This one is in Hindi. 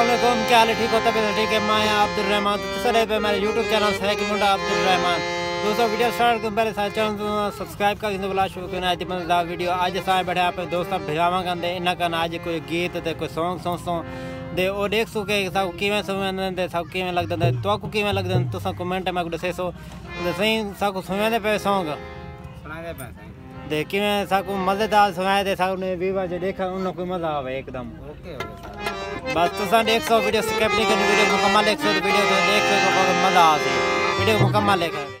असलम क्या हाल ठीक होता है ठीक है। मैं अब्दुल रहमान तो सर पे मेरे यूट्यूब चैनल है कि मुंडा अब्दुल रहमान दोस्तों वीडियो स्टार्ट करने पहले सारे चैनल को सब्सक्राइब कर दिन बुला शुरू करना आज मज़ेदार वीडियो आज सारे बैठे आप दोस्त भिजावा करते इन्ना करना आज कोई गीत ते कोई सॉन्ग सुनसो दे ओ देख सो के सब किवें सुनदे सब किवें लगदे तो को किवें लगदे तुसा कमेंट में दसे सो। सही सब सुनदे पे सॉन्ग सुनाए पे दे किवें सब मज़ेदार सुनाए दे सबने वीवा जो देखा उन कोई मज़ा आवे एकदम। ओके हो गया बस तुसा एक सौ, वीडियो स्किप नहीं करनी, वीडियो मुकम्मल देख सो, वीडियो देख सो मज़ा आती वीडियो मुकम्मल देख